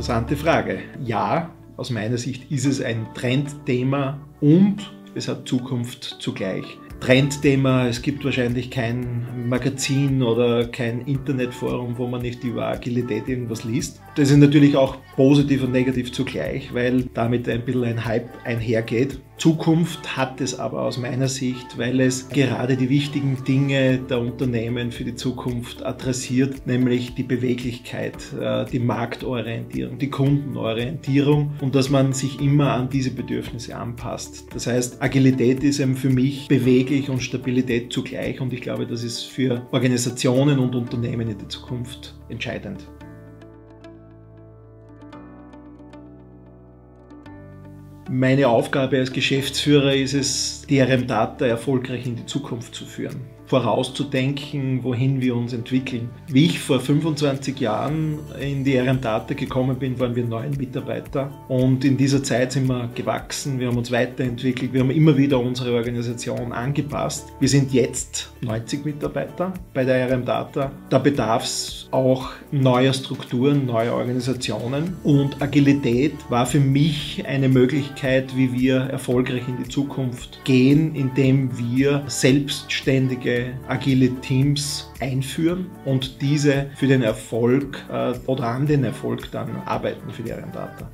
interessante Frage. Ja, aus meiner Sicht ist es ein Trendthema und es hat Zukunft zugleich. Trendthema. Es gibt wahrscheinlich kein Magazin oder kein Internetforum, wo man nicht über Agilität irgendwas liest. Das ist natürlich auch positiv und negativ zugleich, weil damit ein bisschen ein Hype einhergeht. Zukunft hat es aber aus meiner Sicht, weil es gerade die wichtigen Dinge der Unternehmen für die Zukunft adressiert, nämlich die Beweglichkeit, äh, die Marktorientierung, die Kundenorientierung und dass man sich immer an diese Bedürfnisse anpasst. Das heißt, Agilität ist eben für mich beweglich und Stabilität zugleich und ich glaube, das ist für Organisationen und Unternehmen in der Zukunft entscheidend. Meine Aufgabe als Geschäftsführer ist es, DRM Data erfolgreich in die Zukunft zu führen vorauszudenken, wohin wir uns entwickeln. Wie ich vor 25 Jahren in die Data gekommen bin, waren wir neun Mitarbeiter und in dieser Zeit sind wir gewachsen, wir haben uns weiterentwickelt, wir haben immer wieder unsere Organisation angepasst. Wir sind jetzt 90 Mitarbeiter bei der RM Data. Da bedarf es auch neuer Strukturen, neuer Organisationen und Agilität war für mich eine Möglichkeit, wie wir erfolgreich in die Zukunft gehen, indem wir selbstständige agile Teams einführen und diese für den Erfolg äh, oder an den Erfolg dann arbeiten für deren Data.